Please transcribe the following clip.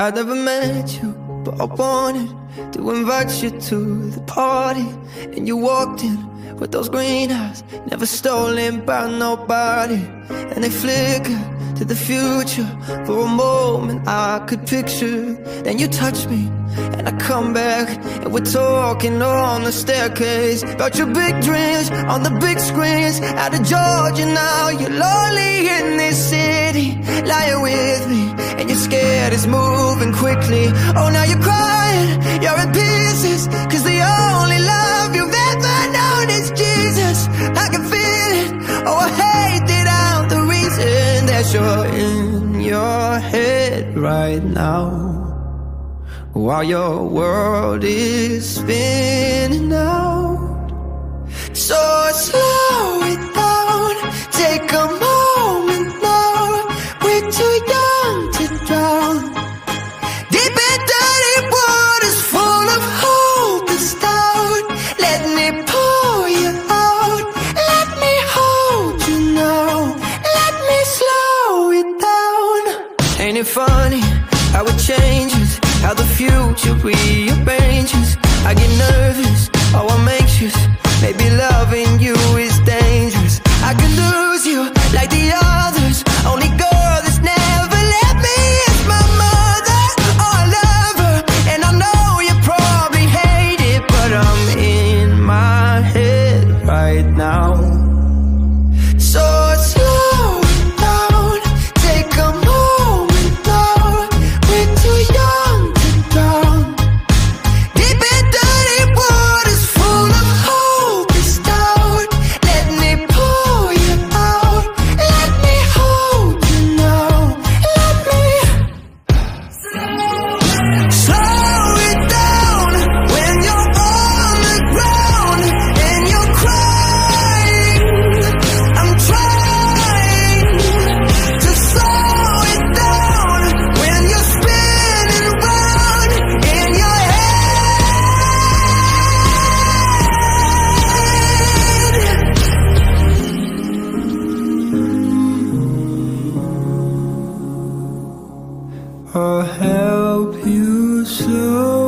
I never met you, but I wanted to invite you to the party. And you walked in with those green eyes, never stolen by nobody. And they flickered to the future for a moment I could picture. Then you touch me, and I come back, and we're talking on the staircase about your big dreams on the big screens. Out of Georgia now, you're lonely in this you're scared it's moving quickly. Oh, now you're crying, you're in pieces, cause the only love you've ever known is Jesus. I can feel it, oh, I hate it out the reason that you're in your head right now. While your world is spinning it funny how it changes How the future rearranges. I get nervous, oh I'm anxious Maybe loving you I'll help you slow